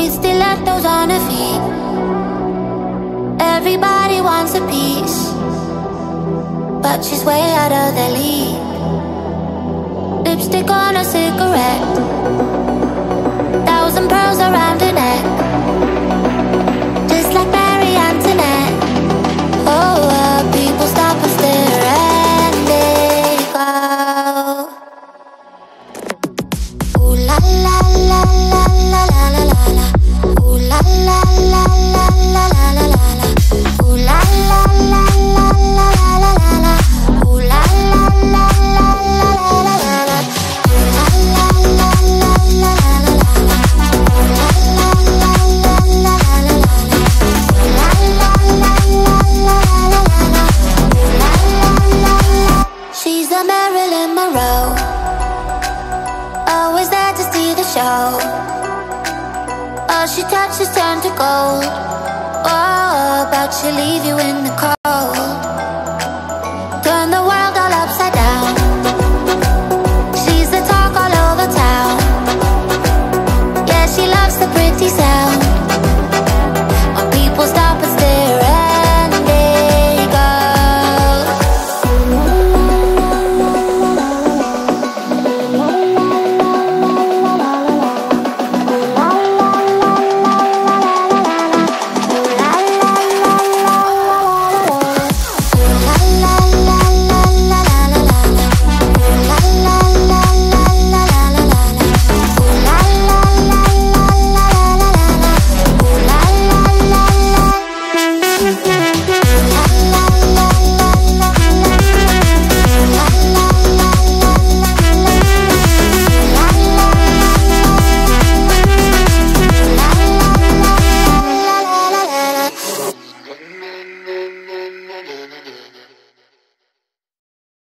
with stilettos on her feet. Everybody wants a piece, but she's way out of their league. Lipstick on a cigarette, thousand pearls around her neck, just like Marie Antoinette. Oh, uh, people stop and stare and they ooh la la. Monroe. Always there to see the show. All she touches turn to gold. Oh, but she'll leave you in the cold.